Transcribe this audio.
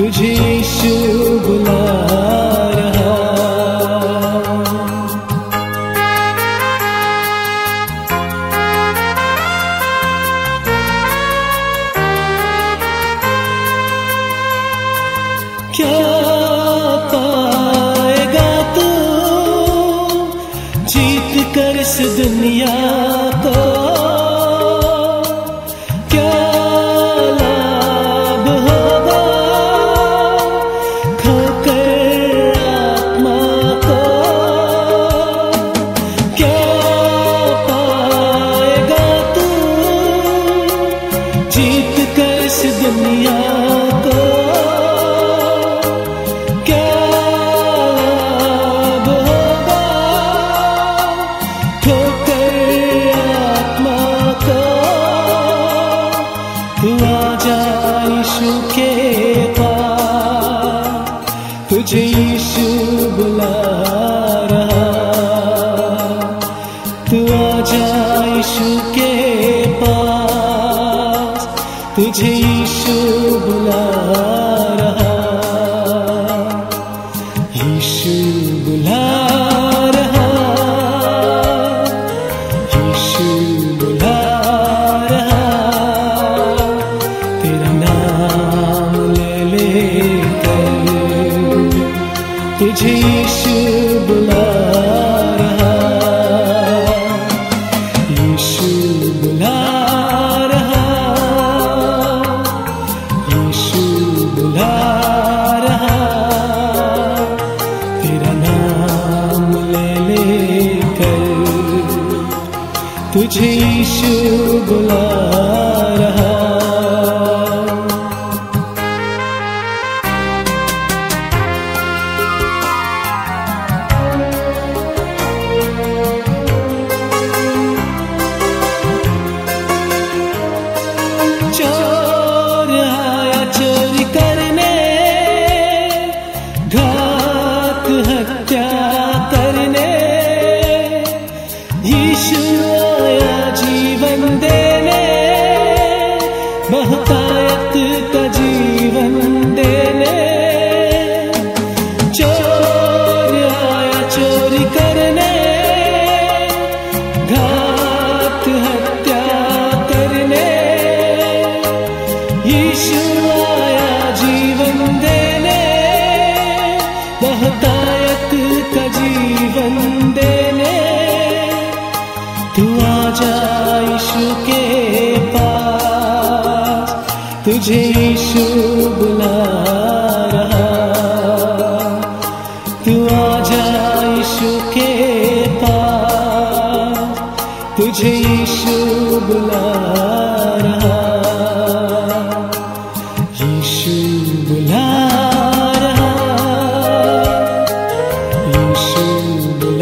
तुझे इस दुनिया को। आत्मा को। तू आजा यीशु के पास तुझे तू आजा यीशु के तुझे यीशु बुला रहा। यीशु बुला रहा। यीशु बुला ले लेकर तुझे यीशु बुला तुझे यीशु बहुतायत का जीवन देने। चोर आया चोरी करने। घात हत्या करने। यीशु आया जीवन देने। बहुतायत का जीवन तुझे यीशु बुला रहा तू आजा यीशु के पास तुझे यीशु बुला रहा यीशु बुला रहा यीशु बुला